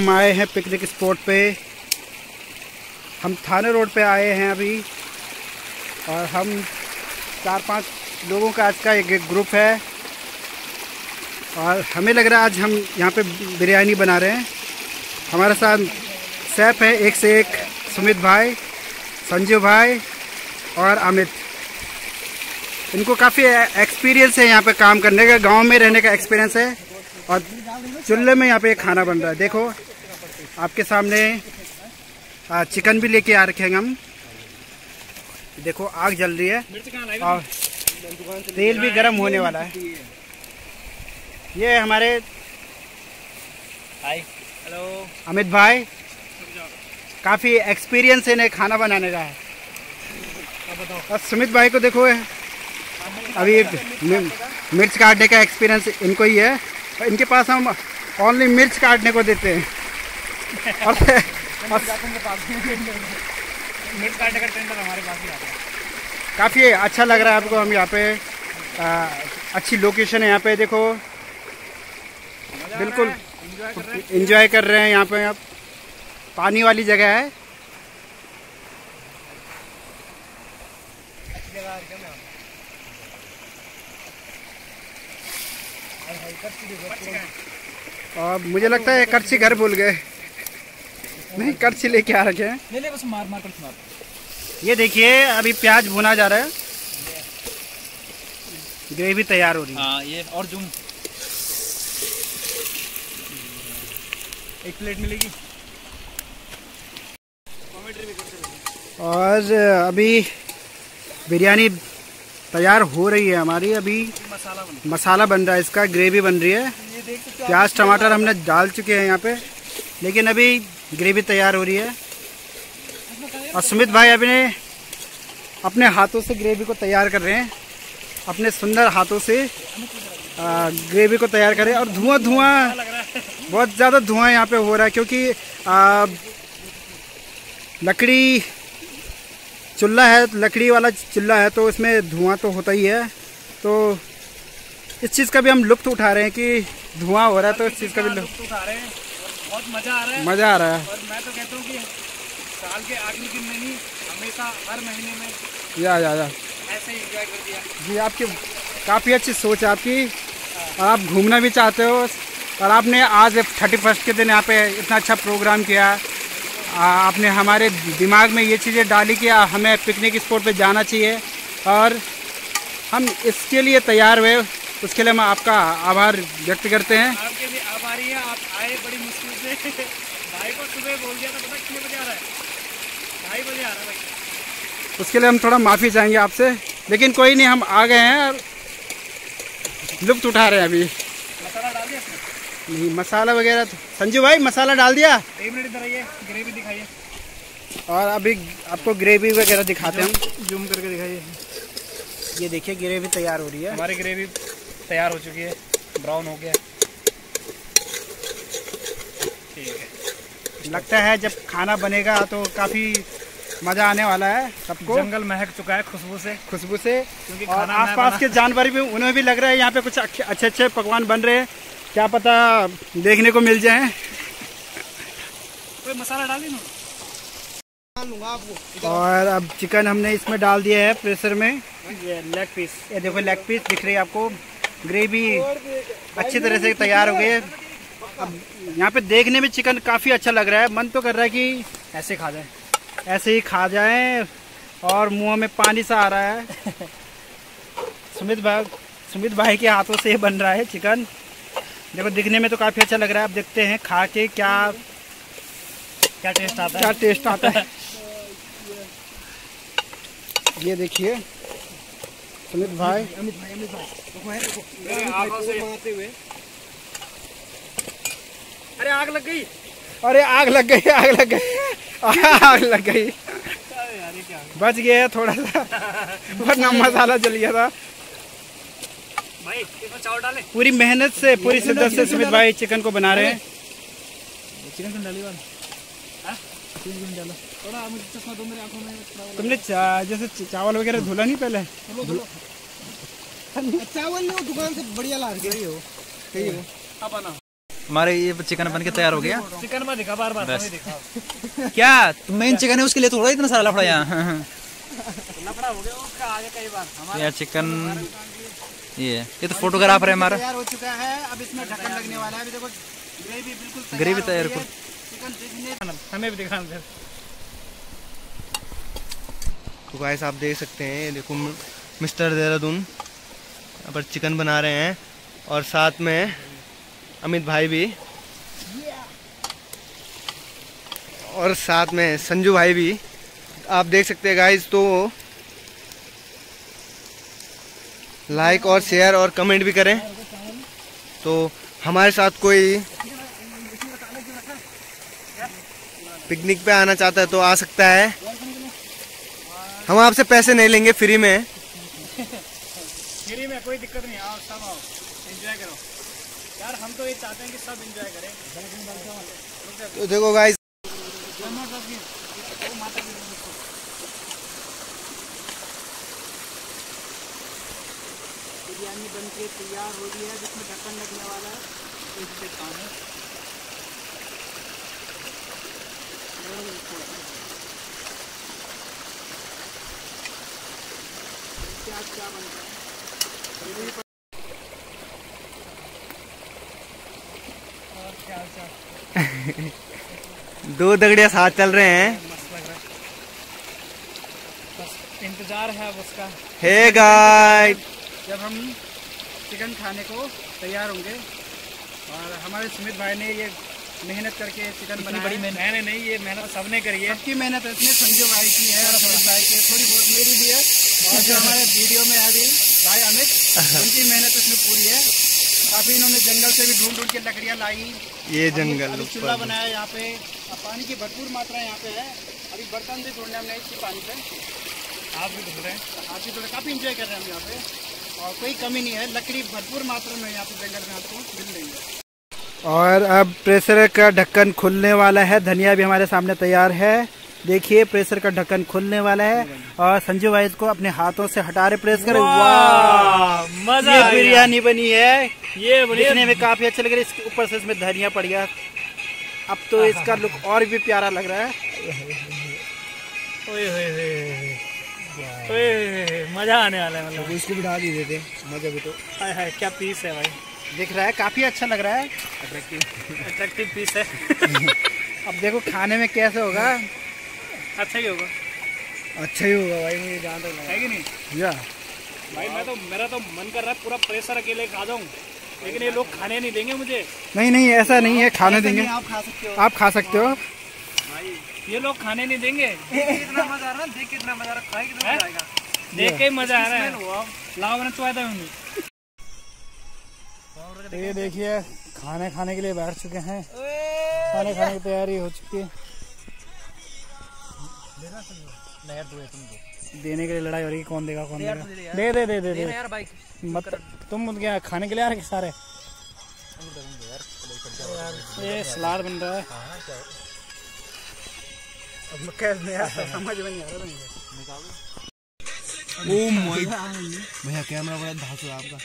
हम आए हैं पिकनिक स्पॉट पे। हम थाने रोड पे आए हैं अभी। और हम चार पाँच लोगों का आज का एक, ग्रुप है। और हमें लग रहा है आज हम यहाँ पे बिरयानी बना रहे हैं। हमारे साथ सैफ है एक से एक सुमित भाई संजू भाई और अमित। इनको काफ़ी एक्सपीरियंस है यहाँ पे काम करने का गाँव में रहने का एक्सपीरियंस है। और चूल्हे में यहाँ पे खाना बन रहा है। देखो आपके सामने आ, चिकन भी लेके आ रखे हैं हम। देखो आग जल रही है। और तेल भी गर्म होने वाला है। ये हमारे हाय हेलो अमित भाई। काफ़ी एक्सपीरियंस है इन्हें खाना बनाने का। है और सुमित भाई को देखो अभी मिर्च काटने का एक्सपीरियंस इनको ही है। इनके पास हम ओनली मिर्च काटने को देते हैं। काफ़ी अच्छा लग रहा है आपको, हम यहाँ पे अच्छी लोकेशन है यहाँ पे, देखो। बिल्कुल इंजॉय कर रहे हैं यहाँ पे आप। पानी वाली जगह है। और मुझे लगता है करछी घर भूल गए। नहीं करछी लेके आ रखे हैं। ले ले बस मार मार कर मार। ये देखिए अभी प्याज भुना जा रहा है। ग्रेवी तैयार हो रही है। हाँ ये और जूम एक प्लेट मिलेगी। और अभी बिरयानी तैयार हो रही है हमारी। अभी मसाला बना मसाला बन रहा है इसका ग्रेवी बन रही है। प्याज टमाटर हमने डाल चुके हैं यहाँ पे। लेकिन अभी ग्रेवी तैयार हो रही है। और सुमित भाई अभी अपने हाथों से ग्रेवी को तैयार कर रहे हैं। अपने सुंदर हाथों से ग्रेवी को तैयार करें और धुआँ धुआँ बहुत ज़्यादा धुआँ यहाँ पे हो रहा है क्योंकि लकड़ी चूल्हा है, लकड़ी वाला चूल्हा है तो इसमें धुआँ तो होता ही है। तो इस चीज़ का भी हम लुप्त उठा रहे हैं कि धुआँ हो रहा है तो इस चीज़ का भी लुत्फ उठा रहे हैं। बहुत मज़ा आ रहा है। मज़ा आ रहा है। और मैं तो कहता हूँ कि साल के आखिरी दिन में नहीं हमेशा हर महीने में या या या। ऐसे ही एंजॉय कर दिया। जी आपकी काफ़ी अच्छी सोच है आपकी। और आप घूमना भी चाहते हो और आपने आज थर्टी फ़र्स्ट के दिन यहाँ पे इतना अच्छा प्रोग्राम किया। आपने हमारे दिमाग में ये चीज़ें डाली कि हमें पिकनिक स्पॉट पे जाना चाहिए और हम इसके लिए तैयार हुए। उसके लिए हम आपका आभार व्यक्त करते हैं। आपके भी आभारी हैं आप आए बड़ी मुश्किल से। भाई को सुबह बोल दिया था पता कितने बजे आ रहा है? ढाई बजे आ रहा है भाई। उसके लिए हम थोड़ा माफ़ी चाहेंगे आपसे लेकिन कोई नहीं हम आ गए हैं और लुप्त उठा रहे हैं अभी। मसाला डाल दिया नहीं मसाला वगैरह तो संजू भाई मसाला डाल दिया? एक मिनट इधर आइए ग्रेवी दिखाइए। और अभी आपको ग्रेवी वगैरह दिखाते हैं। हम जूम करके दिखाइए। ये देखिए ग्रेवी तैयार हो रही है। हमारी ग्रेवी तैयार हो चुकी है ब्राउन हो गया। ठीक है। लगता है जब खाना बनेगा तो काफ़ी मज़ा आने वाला है सबको। जंगल महक चुका है खुशबू से। खुशबू से। क्योंकि और आसपास के जानवर भी उन्हें भी लग रहा है यहाँ पे कुछ अच्छे अच्छे पकवान बन रहे हैं। क्या पता देखने को मिल जाए। कोई मसाला डाल ना और अब चिकन हमने इसमें डाल दिया है प्रेशर में। ये लेग पीस ये देखो लेग पीस दिख रही है आपको। ग्रेवी अच्छी तरह से तैयार हो गई अब यहाँ पे देखने में चिकन काफ़ी अच्छा लग रहा है। मन तो कर रहा है कि ऐसे खा जाए। ऐसे ही खा जाए और मुँह में पानी सा आ रहा है। सुमित भाई सुमित भाई के हाथों से बन रहा है चिकन। देखो, दिखने में तो काफ़ी अच्छा लग रहा है। अब देखते हैं, खा के क्या क्या टेस्ट आता है। क्या टेस्ट आता है? ये देखिए। सुमित भाई। अमित भाई आँखों से। अरे आग लग गई। अरे आग लग गई आग लग गई। आग लग गई। बच गया थोड़ा सा। वरना मसाला जल गया था। भाई इसमें चावल डाले। पूरी मेहनत से पूरी शिद्दत से सुमित भाई चिकन को बना रहे हैं। चिकन डाली वाला। चिकन क्यों डाला थोड़ा चश्मा दो मेरी आँखों में तुमने चा, जैसे चावल वगैरह धुला नहीं पहले? चावल नहीं दुकान से बढ़िया ला रही हो। सही हो। अब आना हमारे ये चिकन बन के तैयार हो गया। चिकन में दिखा बार बार दिखा क्या? तो मेन चिकन है उसके लिए थोड़ा इतना सारा लफड़ा यहाँ। लफड़ा हो गया उसका आगे कई बार। हमारा यार चिकन ये ये तो फोटोग्राफर है हमारा। तैयार हो चुका है अब इसमें ढक्कन लगने वाला है। अभी देखो ग्रेवी बिल्कुल ग्रेवी हो तैयार दिखने हमें भी दिखा फिर। तो गाइस आप देख सकते हैं, ये देखो मिस्टर देहरादून यहाँ पर चिकन बना रहे हैं और साथ में अमित भाई भी। और साथ में संजू भाई भी। आप देख सकते हैं गाइस तो लाइक और शेयर और कमेंट भी करें। तो हमारे साथ कोई पिकनिक पे आना चाहता है तो आ सकता है। हम आपसे पैसे नहीं लेंगे फ्री में। फ्री में कोई दिक्कत नहीं आओ सब आओ। एंजॉय करो। यार हम तो ये चाहते हैं कि सब एंजॉय करें। तो देखो गाइस बिरयानी बन के तैयार हो रही है जिसमें ढक्कन लगने वाला है। तो इसे काम है क्या क्या बनता है दो दगड़िया साथ चल रहे हैं। मस्त लग रहा है बस इंतज़ार है उसका। Hey guys. जब हम चिकन खाने को तैयार होंगे और हमारे सुमित भाई ने ये मेहनत करके चिकन बनाया। बड़ी मेहनत। मैंने नहीं ये मेहनत सबने करी है। सबकी मेहनत इसमें संजू भाई की है और सुमित भाई की थोड़ी बहुत मेरी भी है। और जो हमारे वीडियो में अभी भाई अमित उनकी मेहनत इसमें पूरी है। अभी इन्होंने जंगल से भी ढूंढ ढूंढ के लकड़ियाँ लाई। ये जंगल चूल्हा बनाया यहाँ पे। पानी की भरपूर मात्रा यहाँ पे है। अभी बर्तन भी ढूँढने हमने इसी पानी पे आप भी ढूंढ रहे हैं? आप भी थोड़ा काफ़ी इंजॉय कर रहे हैं हम यहाँ पे। और कोई कमी नहीं है। लकड़ी भरपूर मात्रा में यहाँ पे जंगल में आपको मिल रही है। और अब प्रेशर का ढक्कन खुलने वाला है। धनिया भी हमारे सामने तैयार है। देखिए प्रेशर का ढक्कन खुलने वाला है और संजू भाई इसको अपने हाथों से हटा रहे प्रेस कर। वाह मज़ा ये बिरयानी बनी है। ये दिखने में काफ़ी अच्छा लग रहा है। इसके ऊपर से इसमें धनिया पड़ गया अब तो इसका लुक और भी प्यारा लग रहा है। मज़ा आने वाला है मतलब। इसको भी डाल ही देते मज़ा भी तो। हाय हाय क्या पीस है भाई। दिख रहा है काफ़ी अच्छा लग रहा है। अट्रैक्टिव पीस है। अब देखो खाने में कैसे होगा। अच्छा ही होगा। अच्छा ही होगा भाई मुझे जहाँ तक है कि नहीं? लगा भाई मैं तो मेरा तो मन कर रहा है पूरा प्रेशर अकेले खा जाऊँ। लेकिन ये लोग खाने नहीं देंगे मुझे। नहीं नहीं ऐसा नहीं है खाने देंगे। आप खा सकते हो। आप खा सकते हो। ये लोग खाने नहीं देंगे। कितना मज़ा आ रहा है देख कितना मज़ा आ रहा है कितना मज़ा आएगा। देख के मज़ा आ रहा है। लाओ मैंने तो आया था हूँ तो ये देखिए खाने खाने के लिए बैठ चुके हैं। खाने खाने की तैयारी हो चुकी है। देने के लिए लड़ाई हो रही कौन देगा कौन देगा? दे दे दे दे दे। यार मत तुम क्या खाने के लिए आ रहे सारे? ये सलाद बन रहा है। अब मैं कैसे नहीं आता समझ में नहीं आ रहा ओ माय भैया कैमरा बड़ा धासु आपका।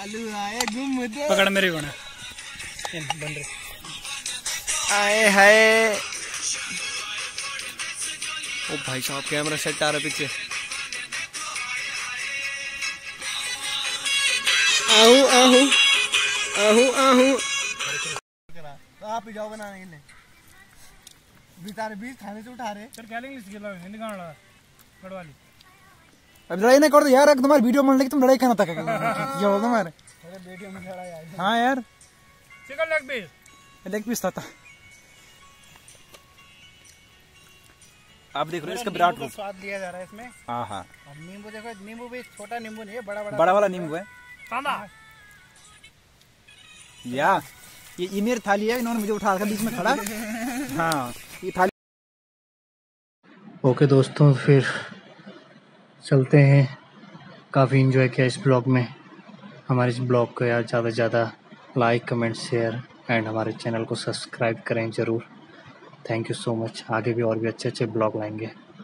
चालू आया गुम तो पकड़ मेरे बना बन रही आए हाय। ओ भाई साहब कैमरा सेट आ रहा पीछे। आहू आहू आहू आहू। आप ही जाओ बनाने के लिए। बितारे बीस थाने से उठा रहे। सर क्या लेंगे इसके अलावा हिंदी गाना लगा गढ़वाली अब लड़ाई नहीं कर दो यार अगर तुम्हारी वीडियो बन लगी तुम लड़ाई करना तक क्या? होगा तुम्हारे। हाँ यार। Chicken leg piece leg piece था आप देख रहे हो इसका विराट रूप। स्वाद लिया जा रहा है इसमें। हाँ हाँ। नींबू देखो नींबू भी छोटा नींबू नहीं है बड़ा बड़ा। बड़ा वाला नींबू है। कांदा या ये ये मेरी थाली है इन्होंने मुझे उठा रखा बीच में खड़ा। हाँ ये थाली ओके दोस्तों फिर चलते हैं। काफ़ी इन्जॉय किया इस ब्लॉग में। हमारे इस ब्लॉग को यार ज़्यादा से ज़्यादा लाइक कमेंट शेयर एंड हमारे चैनल को सब्सक्राइब करें ज़रूर। थैंक यू सो मच आगे भी और भी अच्छे अच्छे ब्लॉग लाएँगे।